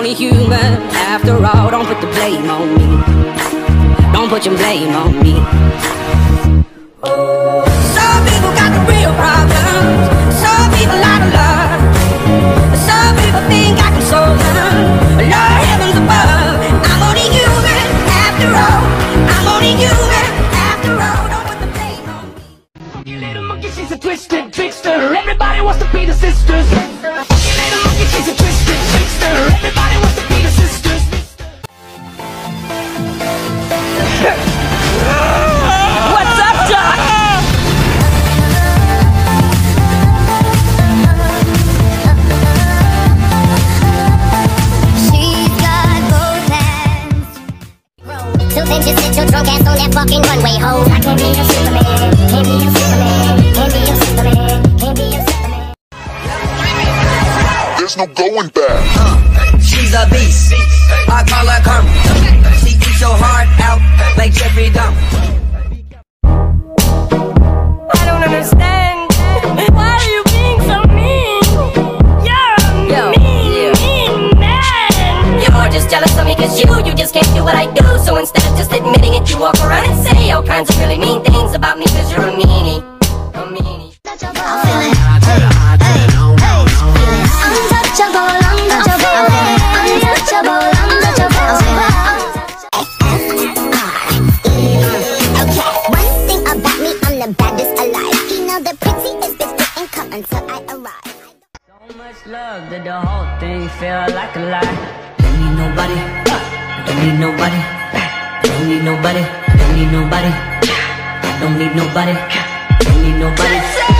only human after all. Don't put the blame on me. Don't put your blame on me. Some people got the real problems. Some people love. Some people think I can solve them. Lord heavens above. I'm only human after all. I'm only human after all. Don't put the blame on me. Little a twisted trickster. Everybody wants to be the sisters. So then just sit your drunk ass on that fucking runway, ho. I can't be your Superman, can't be your Superman, can't be your Superman, can't be your Superman. There's no going back. She's a beast. I call her karma. She eats your heart out like Jeffrey Dahmer. The baddest alive. You know the prettiest bitch didn't come until I arrived. So much love that the whole thing feel like a lie. Don't need nobody. Uh, uh, don't need nobody. Don't need nobody. Uh, don't need nobody. Don't need nobody. Don't need nobody.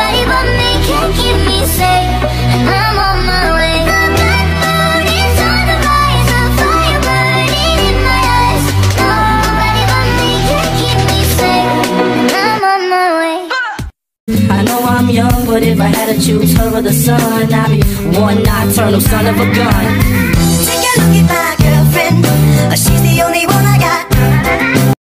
nobody but me can keep me safe. I'm on my way. The black moon is on the rise. The fire burning in my eyes. Nobody but me can keep me safe. I'm on my way. I know I'm young, but if I had to choose her or the sun, I'd be one nocturnal son of a gun. Take a look at my